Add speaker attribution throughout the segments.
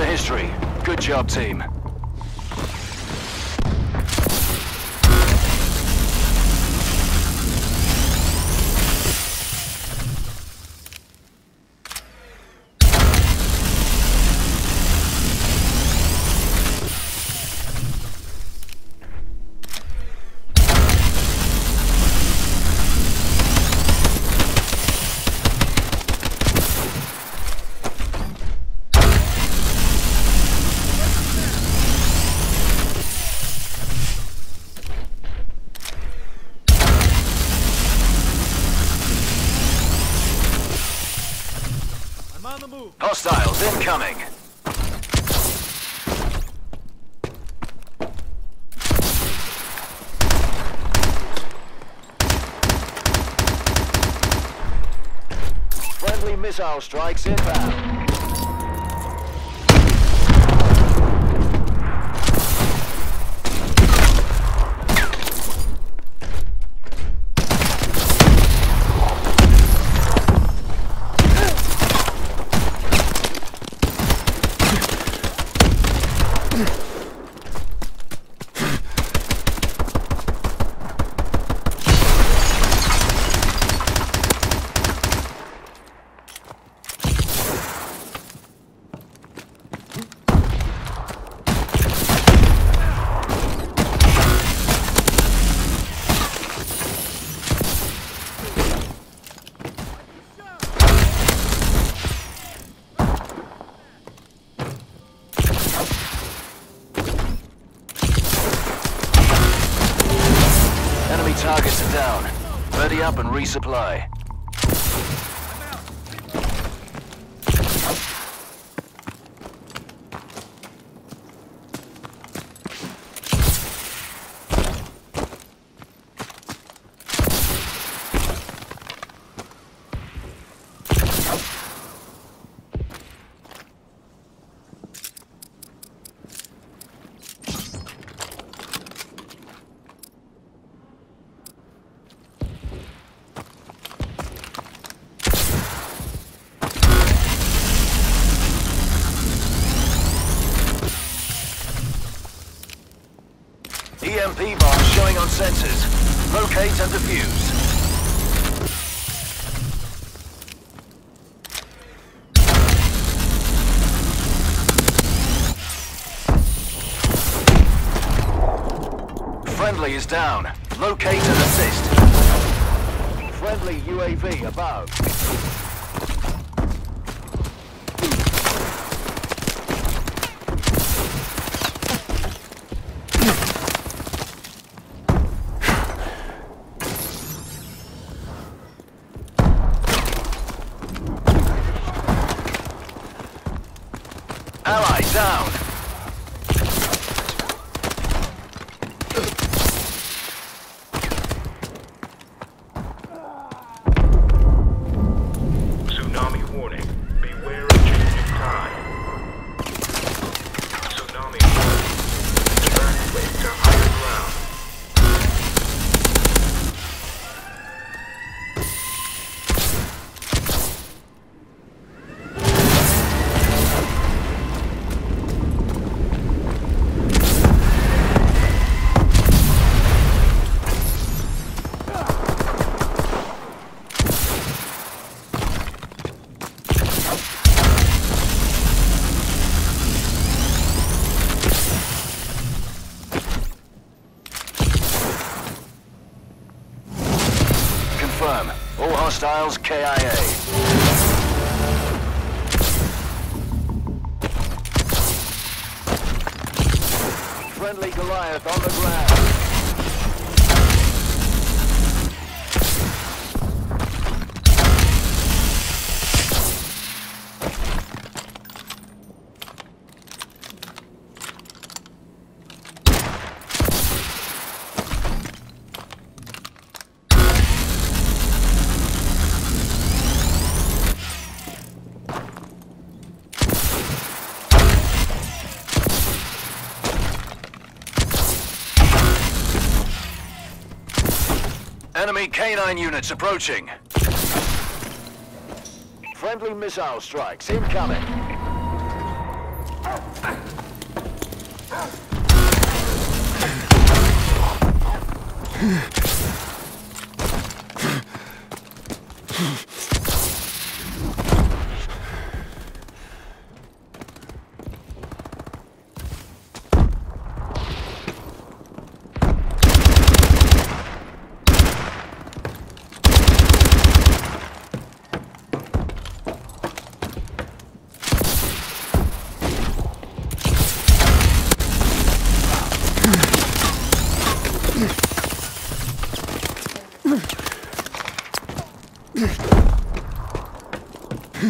Speaker 1: history. Good job, team. Missile strikes inbound. Up and resupply. EMP bomb showing on sensors. Locate and defuse. Friendly is down. Locate and assist. Friendly UAV above. Hostiles KIA. Enemy canine units approaching. Friendly missile strikes incoming.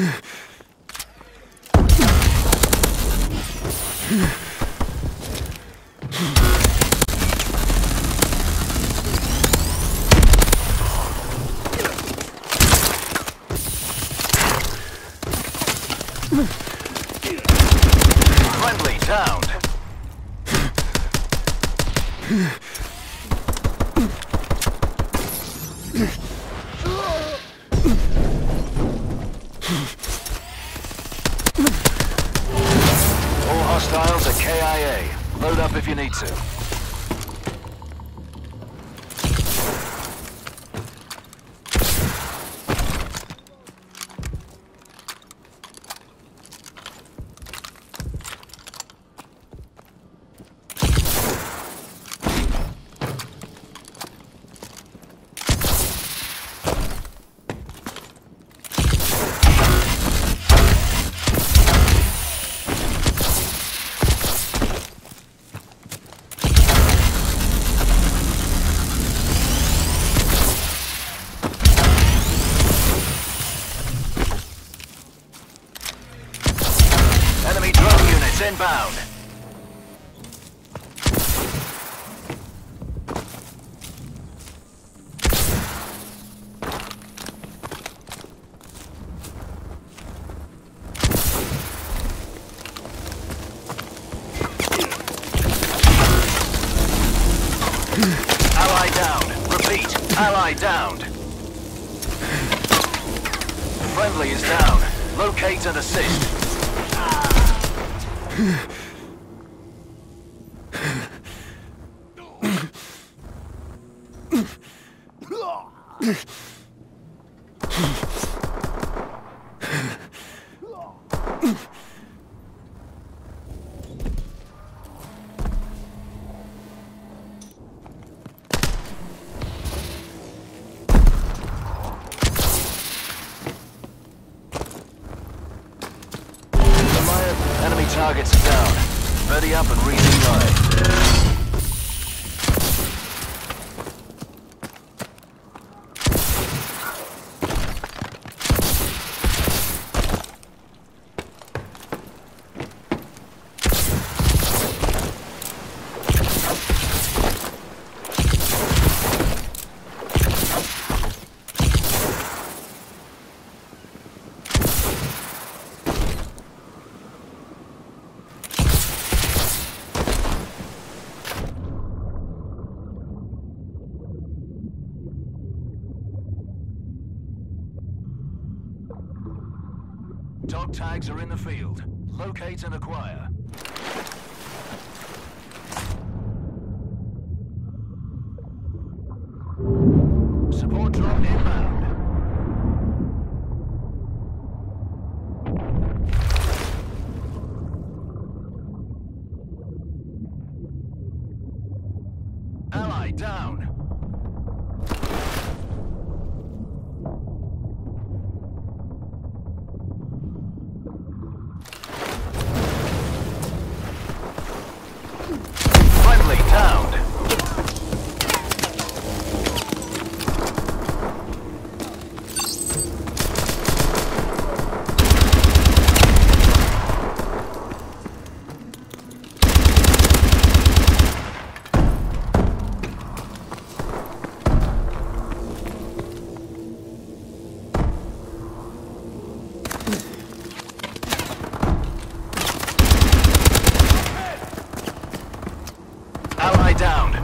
Speaker 1: Friendly hostiles are KIA. Load up if you need to. Goliath, enemy targets are down. Ready up and redeploy. Tags are in the field. Locate and acquire. Support drone inbound.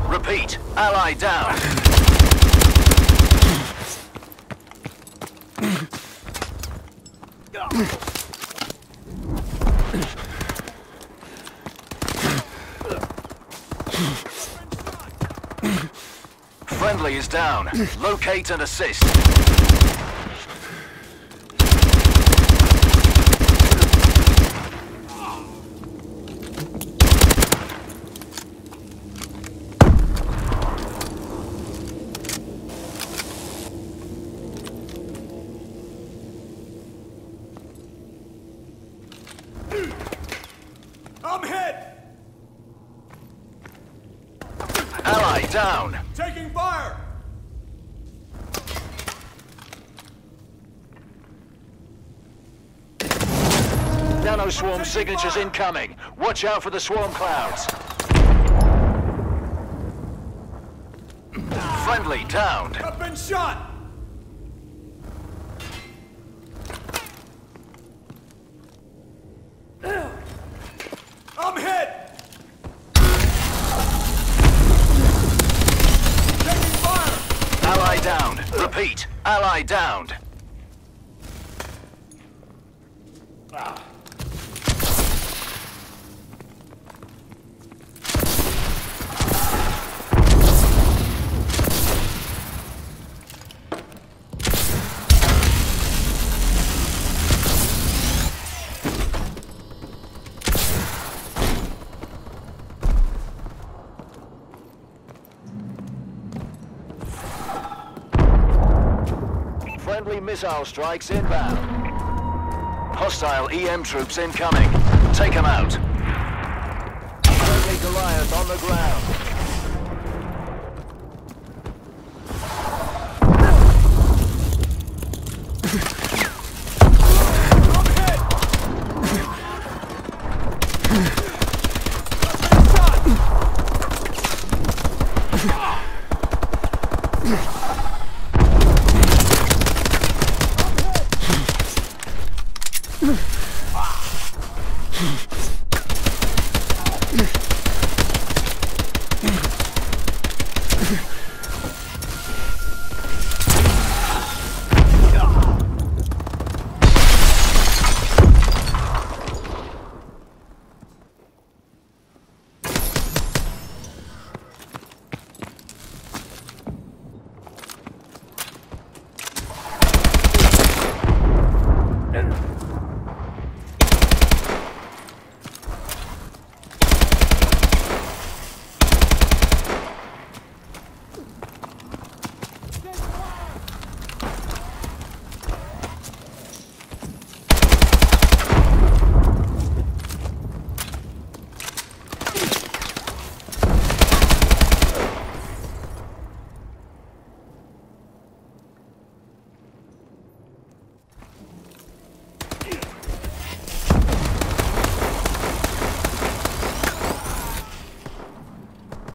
Speaker 1: Repeat, ally down. Friendly is down. Locate and assist. Nano swarm signatures incoming. Watch out for the swarm clouds. Friendly downed.
Speaker 2: I've been shot! I'm hit! Taking fire!
Speaker 1: Ally downed. Repeat. Ally downed. Ah. Friendly missile strikes inbound. Hostile EM troops incoming. Take them out. Friendly Goliath on the ground.